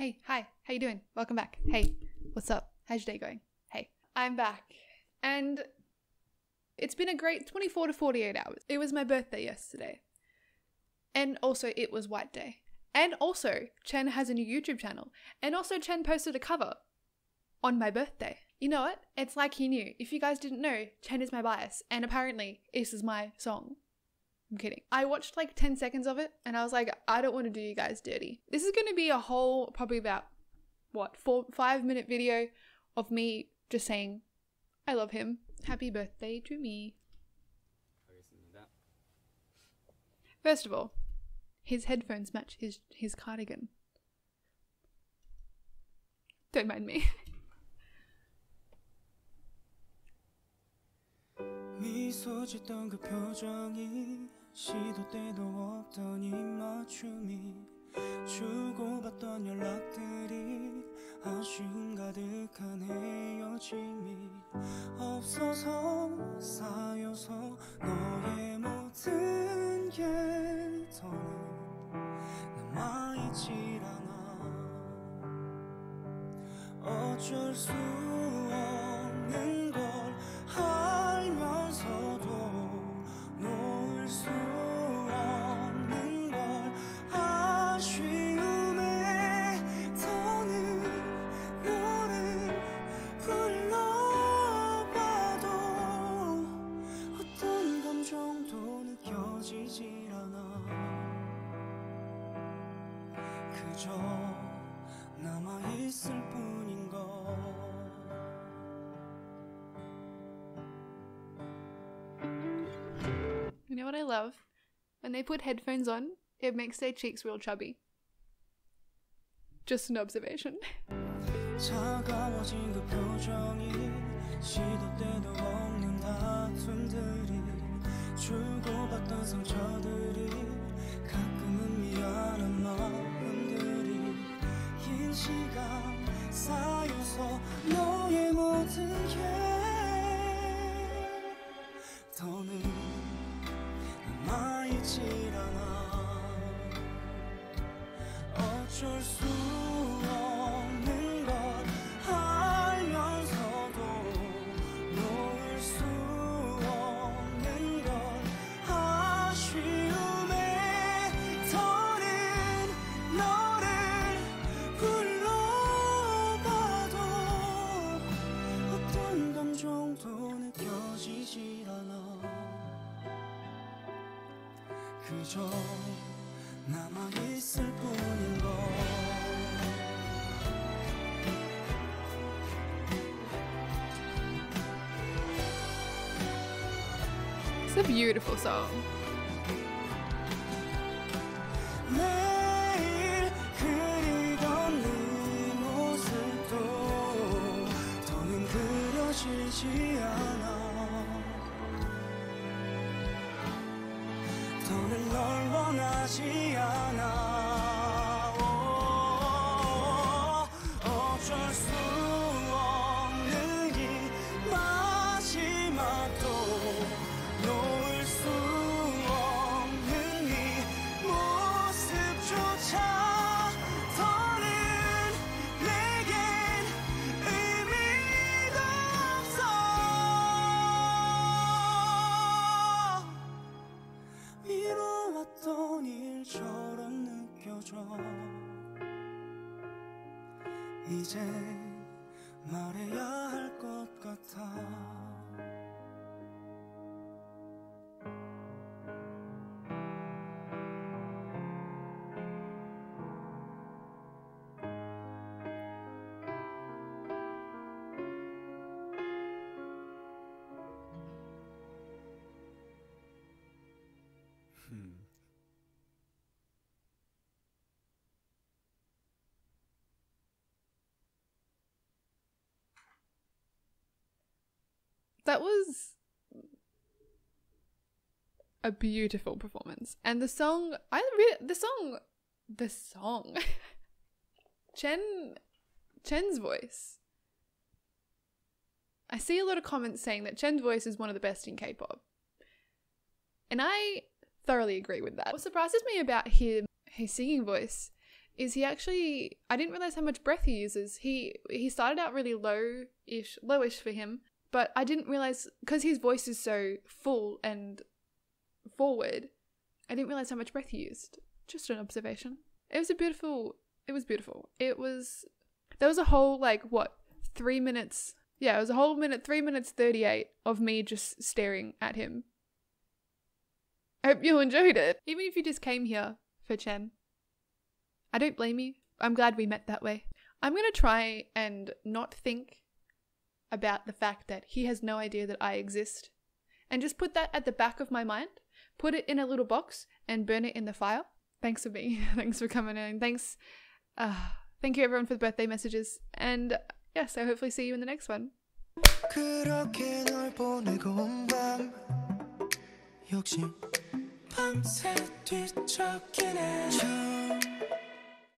Hey, hi, how you doing? Welcome back. Hey, what's up? How's your day going? Hey, I'm back. And it's been a great 24 to 48 hours. It was my birthday yesterday. And also, it was White Day. And also, Chen has a new YouTube channel. And also, Chen posted a cover on my birthday. You know what? It's like he knew. If you guys didn't know, Chen is my bias. And apparently, this is my song. I'm kidding. I watched like 10 seconds of it and I was like, I don't want to do you guys dirty. This is going to be a whole, probably about, what, four, five minute video of me just saying, I love him. Happy birthday to me. 하겠습니다. First of all, his headphones match his, his cardigan. Don't mind me. 미소 짓던 그 표정이 시도 때도 없던 입맞춤이 주고받던 연락들이 아쉬움 가득한 헤어짐이 없어서 쌓여서 너의 모든 게 더는 남아있질 않아. 어쩔 수 그저 남아있을 뿐인 걸 You know what I love? When they put headphones on, it makes their cheeks real chubby. Just an observation. 차가워진 그 표정이 시도 때도 없는 다툼들이 주고받던 상처들이 가끔은 미안한 마음들이 긴 시간 쌓여서 너의 모든 게 더는 남아있질 않아. 어쩔 수 정도 느껴지질 않아 그저 남아있을 뿐인 걸 It's a beautiful song. 하지 않아. 오, 어쩔 수 이제 말해야 할 것 같아 That was a beautiful performance. And the song, I really, the song, the song, Chen, Chen's voice. I see a lot of comments saying that Chen's voice is one of the best in K pop. And I thoroughly agree with that. What surprises me about him, his singing voice, is he actually I didn't realize how much breath he uses. He he started out really low-ish, lowish for him, but I didn't realize cuz his voice is so full and forward. I didn't realize how much breath he used. Just an observation. It was a beautiful it was beautiful. It was there was a whole like what, 3 minutes. Yeah, it was a whole minute 3 minutes 38 of me just staring at him. I hope you enjoyed it. Even if you just came here for Chen. I don't blame you. I'm glad we met that way. I'm to try and not think about the fact that he has no idea that I exist and just put that at the back of my mind, put it in a little box and burn it in the file. Thanks for me. Thanks for coming in. Thanks. Uh, thank you everyone for the birthday messages. And yes, I'll hopefully see you in the next one. 그렇게 널 보내고 온밤 역시 밤새 뒤척이네